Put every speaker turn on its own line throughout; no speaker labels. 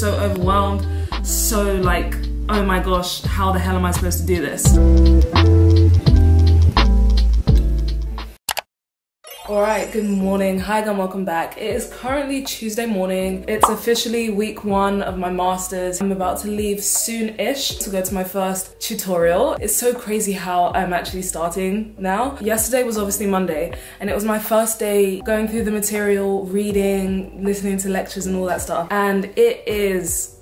so overwhelmed, so like, oh my gosh, how the hell am I supposed to do this? Alright, good morning. Hi again, welcome back. It is currently Tuesday morning. It's officially week one of my master's. I'm about to leave soon-ish to go to my first tutorial. It's so crazy how I'm actually starting now. Yesterday was obviously Monday and it was my first day going through the material, reading, listening to lectures and all that stuff. And it is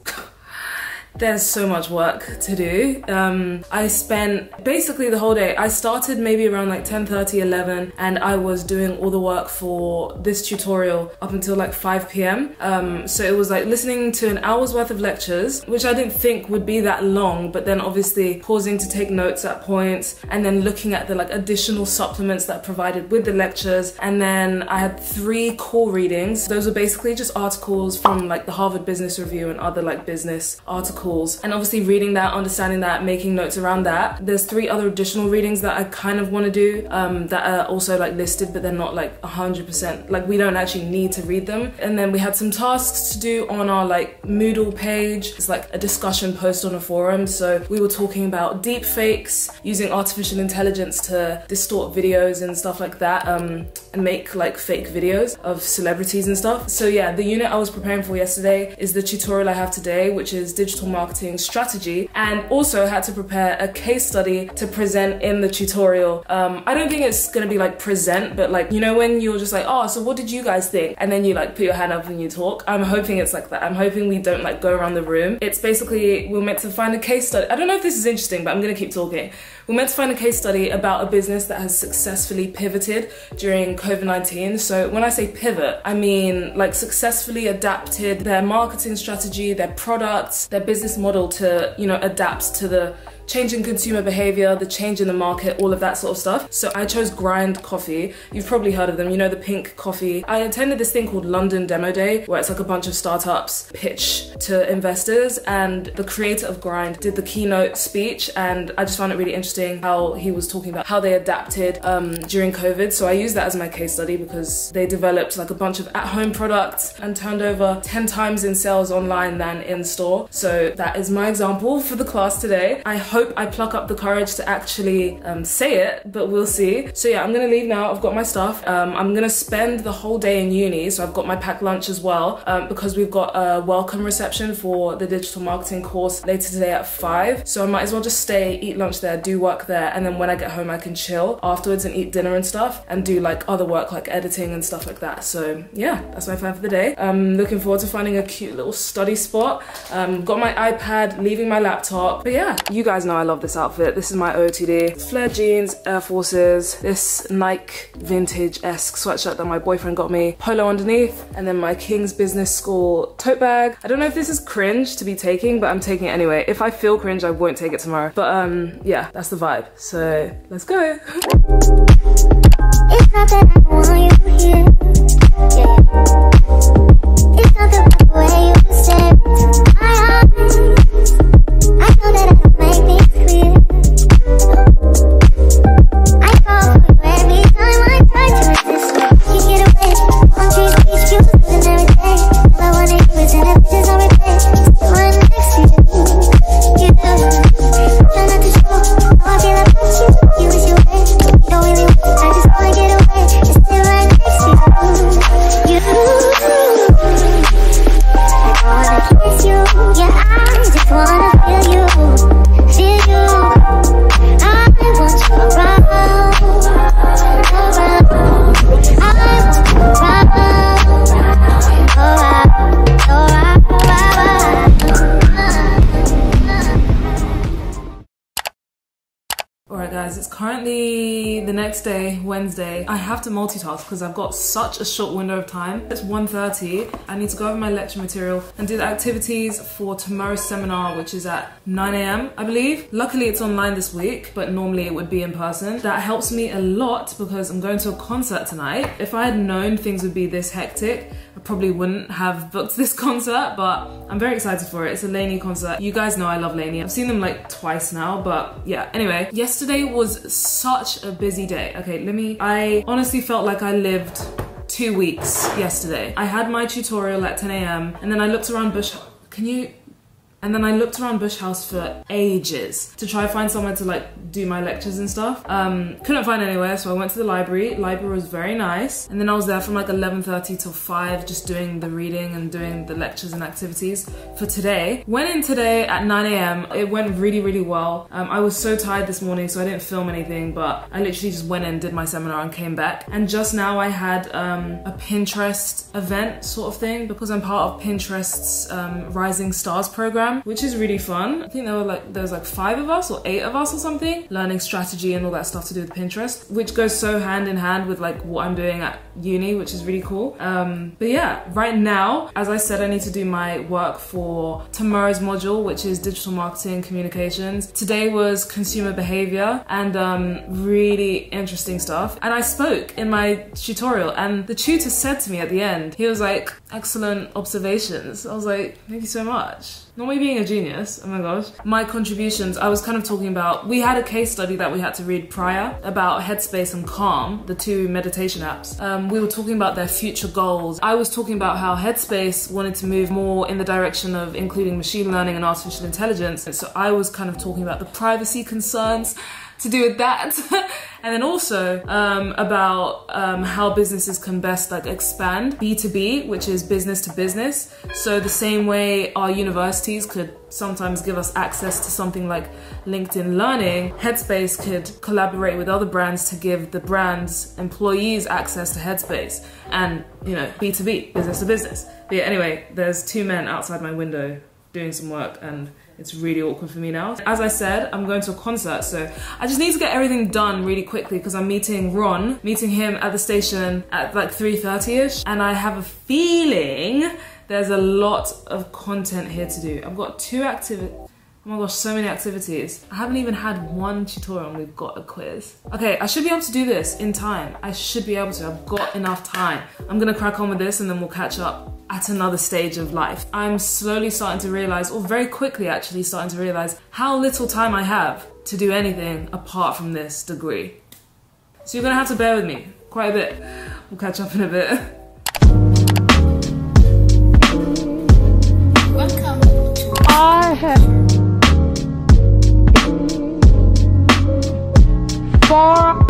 there's so much work to do. Um, I spent basically the whole day. I started maybe around like 10 30, 11, and I was doing all the work for this tutorial up until like 5 p.m. Um, so it was like listening to an hour's worth of lectures, which I didn't think would be that long, but then obviously pausing to take notes at points and then looking at the like additional supplements that provided with the lectures. And then I had three core readings. Those were basically just articles from like the Harvard Business Review and other like business articles and obviously reading that, understanding that, making notes around that. There's three other additional readings that I kind of want to do um, that are also like listed, but they're not like 100%. Like we don't actually need to read them. And then we had some tasks to do on our like Moodle page. It's like a discussion post on a forum. So we were talking about deep fakes, using artificial intelligence to distort videos and stuff like that, um, and make like fake videos of celebrities and stuff. So yeah, the unit I was preparing for yesterday is the tutorial I have today, which is digital marketing marketing strategy and also had to prepare a case study to present in the tutorial. Um, I don't think it's gonna be like present, but like, you know, when you're just like, oh, so what did you guys think? And then you like put your hand up and you talk. I'm hoping it's like that. I'm hoping we don't like go around the room. It's basically, we're meant to find a case study. I don't know if this is interesting, but I'm gonna keep talking. We're meant to find a case study about a business that has successfully pivoted during COVID 19. So, when I say pivot, I mean like successfully adapted their marketing strategy, their products, their business model to, you know, adapt to the change in consumer behavior, the change in the market, all of that sort of stuff. So I chose Grind Coffee. You've probably heard of them, you know, the pink coffee. I attended this thing called London Demo Day, where it's like a bunch of startups pitch to investors, and the creator of Grind did the keynote speech, and I just found it really interesting how he was talking about how they adapted um, during COVID. So I used that as my case study because they developed like a bunch of at-home products and turned over 10 times in sales online than in store. So that is my example for the class today. I hope hope I pluck up the courage to actually um, say it, but we'll see. So yeah, I'm gonna leave now. I've got my stuff. Um, I'm gonna spend the whole day in uni, so I've got my packed lunch as well um, because we've got a welcome reception for the digital marketing course later today at five. So I might as well just stay, eat lunch there, do work there, and then when I get home, I can chill afterwards and eat dinner and stuff and do like other work like editing and stuff like that. So yeah, that's my plan for the day. I'm looking forward to finding a cute little study spot. Um, got my iPad, leaving my laptop. But yeah, you guys know I love this outfit. This is my OOTD. Flare jeans, Air Forces, this Nike vintage-esque sweatshirt that my boyfriend got me, polo underneath, and then my King's Business School tote bag. I don't know if this is cringe to be taking, but I'm taking it anyway. If I feel cringe, I won't take it tomorrow. But um, yeah, that's the vibe. So let's go. It's not that I want you here. Yeah. Next day, Wednesday, I have to multitask because I've got such a short window of time. It's 1.30. I need to go over my lecture material and do the activities for tomorrow's seminar, which is at 9 a.m., I believe. Luckily, it's online this week, but normally it would be in person. That helps me a lot because I'm going to a concert tonight. If I had known things would be this hectic, I probably wouldn't have booked this concert, but I'm very excited for it. It's a LANY concert. You guys know I love LANY. I've seen them like twice now, but yeah. Anyway, yesterday was such a busy day. Okay, let me, I honestly felt like I lived two weeks yesterday. I had my tutorial at 10 a.m. and then I looked around Bush can you and then I looked around Bush House for ages to try find somewhere to like do my lectures and stuff. Um, couldn't find anywhere, so I went to the library. Library was very nice, and then I was there from like 11:30 till 5, just doing the reading and doing the lectures and activities for today. Went in today at 9 a.m. It went really, really well. Um, I was so tired this morning, so I didn't film anything, but I literally just went in, did my seminar, and came back. And just now I had um, a Pinterest event sort of thing because I'm part of Pinterest's um, Rising Stars program program, which is really fun. I think there were like there's like five of us or eight of us or something, learning strategy and all that stuff to do with Pinterest, which goes so hand in hand with like what I'm doing at uni, which is really cool. Um, but yeah, right now, as I said, I need to do my work for tomorrow's module, which is digital marketing communications. Today was consumer behavior and um, really interesting stuff. And I spoke in my tutorial, and the tutor said to me at the end, he was like, excellent observations. I was like, thank you so much. Not me being a genius, oh my gosh. My contributions, I was kind of talking about, we had a case study that we had to read prior about Headspace and Calm, the two meditation apps. Um, we were talking about their future goals. I was talking about how Headspace wanted to move more in the direction of including machine learning and artificial intelligence. And so I was kind of talking about the privacy concerns to do with that. and then also um, about um, how businesses can best like expand B2B, which is business to business. So the same way our universities could sometimes give us access to something like LinkedIn Learning, Headspace could collaborate with other brands to give the brands employees access to Headspace and, you know, B2B, business to business. But yeah, anyway, there's two men outside my window doing some work and it's really awkward for me now. As I said, I'm going to a concert, so I just need to get everything done really quickly because I'm meeting Ron, meeting him at the station at like 3.30ish, and I have a feeling there's a lot of content here to do. I've got two activities. Oh my gosh, so many activities. I haven't even had one tutorial and we've got a quiz. Okay, I should be able to do this in time. I should be able to, I've got enough time. I'm gonna crack on with this and then we'll catch up at another stage of life. I'm slowly starting to realize, or very quickly actually starting to realize, how little time I have to do anything apart from this degree. So you're gonna have to bear with me quite a bit. We'll catch up in a bit.
Welcome. I have four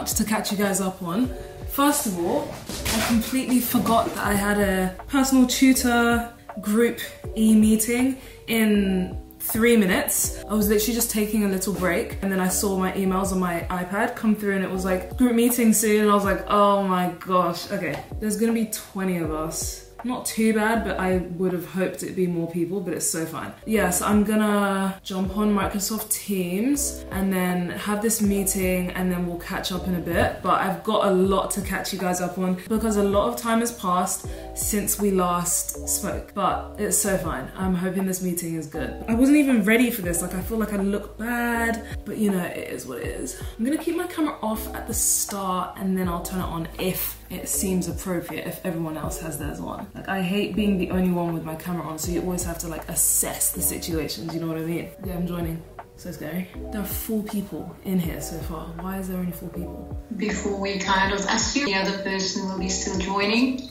much to catch you guys up on. First of all, I completely forgot that I had a personal tutor group e-meeting in three minutes. I was literally just taking a little break and then I saw my emails on my iPad come through and it was like group meeting soon and I was like, oh my gosh, okay. There's gonna be 20 of us not too bad, but I would have hoped it'd be more people, but it's so fine. Yes, yeah, so I'm gonna jump on Microsoft Teams and then have this meeting and then we'll catch up in a bit. But I've got a lot to catch you guys up on because a lot of time has passed since we last spoke, but it's so fine. I'm hoping this meeting is good. I wasn't even ready for this. Like I feel like I look bad, but you know, it is what it is. I'm gonna keep my camera off at the start and then I'll turn it on if it seems appropriate if everyone else has theirs on. Like I hate being the only one with my camera on, so you always have to like assess the situations, you know what I mean? Yeah, I'm joining. So scary. There are four people in here so far. Why is there only four people?
Before we kind of assume the other person will be still joining.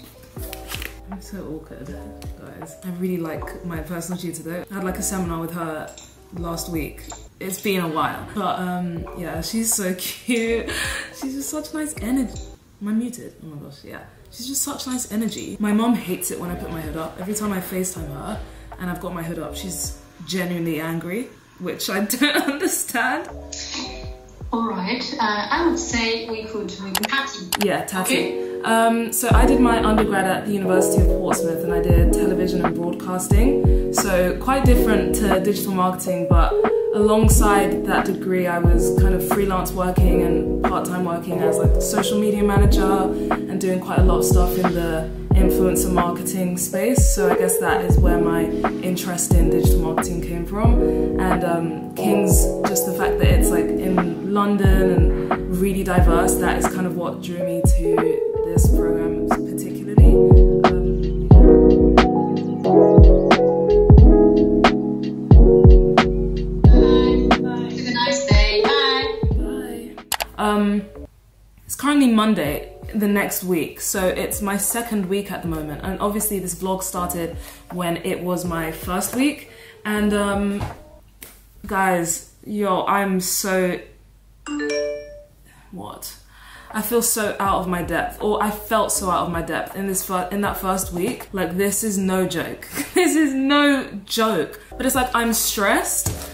I'm so awkward, guys. I really like my personal tutor though. I had like a seminar with her last week. It's been a while. But um, yeah, she's so cute. She's just such nice energy. Am I muted? Oh my gosh, yeah. She's just such nice energy. My mom hates it when I put my hood up. Every time I FaceTime her and I've got my hood up, she's genuinely angry. which I don't understand.
All right. Uh, I would say we could we could Tati.
Yeah, Tati.
Okay.
Um, so I did my undergrad at the University of Portsmouth and I did television and broadcasting. So quite different to digital marketing, but alongside that degree, I was kind of freelance working and part-time working as like social media manager and doing quite a lot of stuff in the influencer marketing space. So I guess that is where my interest in digital marketing came from. And um, King's, just the fact that it's like in London and really diverse, that is kind of what drew me to this program particularly. Um, the next week, so it's my second week at the moment. And obviously, this vlog started when it was my first week. And um, guys, yo, I'm so what? I feel so out of my depth, or I felt so out of my depth in this in that first week. Like this is no joke. this is no joke. But it's like I'm stressed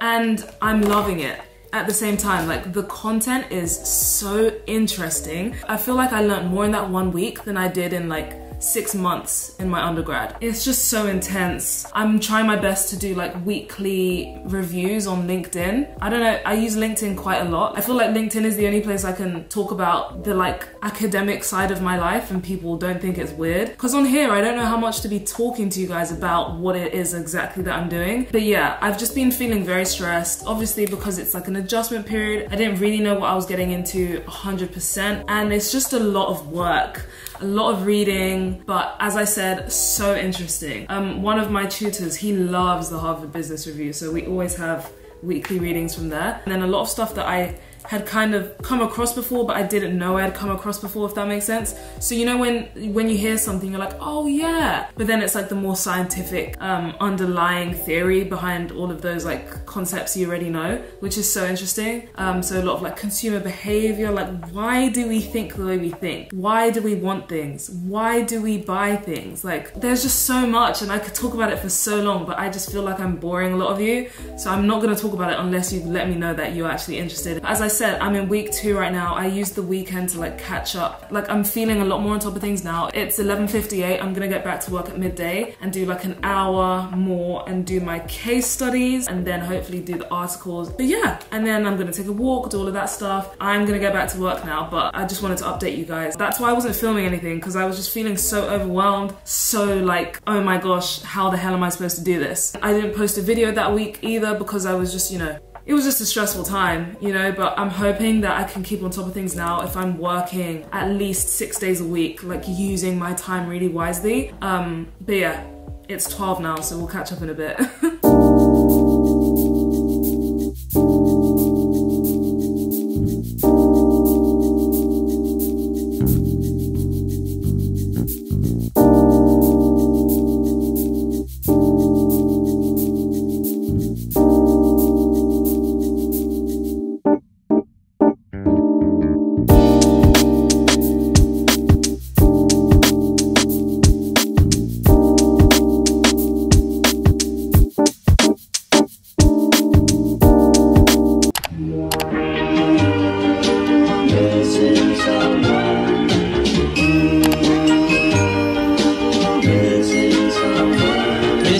and I'm loving it at the same time. Like the content is so interesting. I feel like I learned more in that one week than I did in like six months in my undergrad. It's just so intense. I'm trying my best to do like weekly reviews on LinkedIn. I don't know, I use LinkedIn quite a lot. I feel like LinkedIn is the only place I can talk about the like academic side of my life and people don't think it's weird. Because on here, I don't know how much to be talking to you guys about what it is exactly that I'm doing. But yeah, I've just been feeling very stressed, obviously because it's like an adjustment period. I didn't really know what I was getting into 100%, and it's just a lot of work a lot of reading, but as I said, so interesting. Um, one of my tutors, he loves the Harvard Business Review, so we always have weekly readings from there. And then a lot of stuff that I had kind of come across before, but I didn't know I had come across before, if that makes sense. So you know when when you hear something, you're like, oh yeah, but then it's like the more scientific um, underlying theory behind all of those like concepts you already know, which is so interesting. Um, so a lot of like consumer behavior, like why do we think the way we think? Why do we want things? Why do we buy things? Like there's just so much, and I could talk about it for so long, but I just feel like I'm boring a lot of you. So I'm not gonna talk about it unless you let me know that you're actually interested. As I said, I'm in week two right now. I used the weekend to like catch up. Like I'm feeling a lot more on top of things now. It's 11.58. I'm gonna get back to work at midday and do like an hour more and do my case studies and then hopefully do the articles. But yeah, and then I'm gonna take a walk, do all of that stuff. I'm gonna get back to work now, but I just wanted to update you guys. That's why I wasn't filming anything because I was just feeling so overwhelmed. So like, oh my gosh, how the hell am I supposed to do this? I didn't post a video that week either because I was just, you know, it was just a stressful time, you know, but I'm hoping that I can keep on top of things now if I'm working at least six days a week, like using my time really wisely. Um, but yeah, it's 12 now, so we'll catch up in a bit.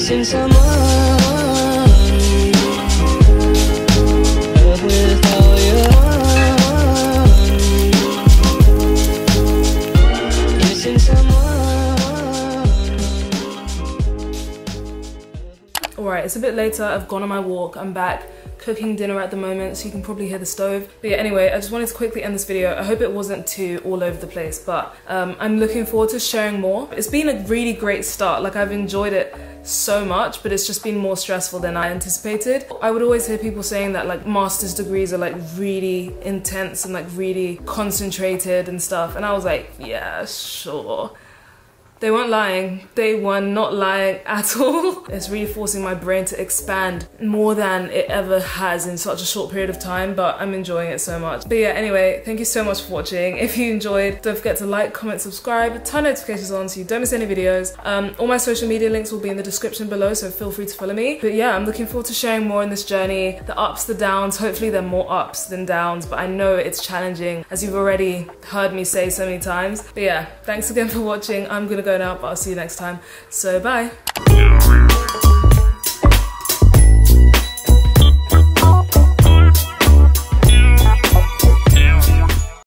Missing someone
Alright, it's a bit later. I've gone on my walk. I'm back cooking dinner at the moment, so you can probably hear the stove. But yeah, anyway, I just wanted to quickly end this video. I hope it wasn't too all over the place, but um, I'm looking forward to sharing more. It's been a really great start. Like, I've enjoyed it so much, but it's just been more stressful than I anticipated. I would always hear people saying that like master's degrees are like really intense and like really concentrated and stuff. And I was like, yeah, sure. They weren't lying. They were not lying at all. It's really forcing my brain to expand more than it ever has in such a short period of time, but I'm enjoying it so much. But yeah, anyway, thank you so much for watching. If you enjoyed, don't forget to like, comment, subscribe, turn notifications on so you don't miss any videos. Um, all my social media links will be in the description below, so feel free to follow me. But yeah, I'm looking forward to sharing more in this journey, the ups, the downs. Hopefully there are more ups than downs, but I know it's challenging, as you've already heard me say so many times. But yeah, thanks again for watching. I'm gonna go now, but I'll see you next time. So bye.